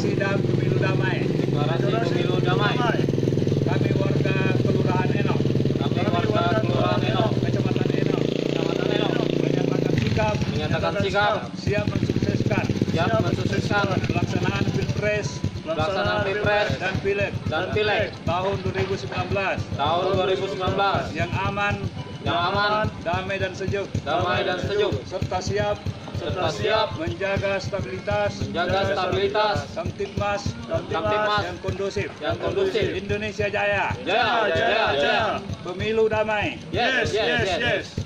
Deklarasi dan pemilu damai. Deklarasi Pemilu Damai. Kami warga Kelurahan Enok, Kami warga Kelurahan Enok, Kecamatan Enok, Kecamatan Enok, menyatakan sikap. Menyatakan sikap. siap mensukseskan. Siap mensukseskan. pelaksanaan Pilpres pelaksanaan Pilpres dan Pileg. Dan Pileg. Tahun 2019 tahun 2019 yang aman, yang aman, damai dan sejuk, damai dan sejuk, serta siap serta siap menjaga stabilitas menjaga stabilitas Kamtipmas Kamtipmas yang kondusif. yang kondusif. Indonesia Jaya. Jaya, jaya, jaya. Pemilu damai. Yes, yes, yes.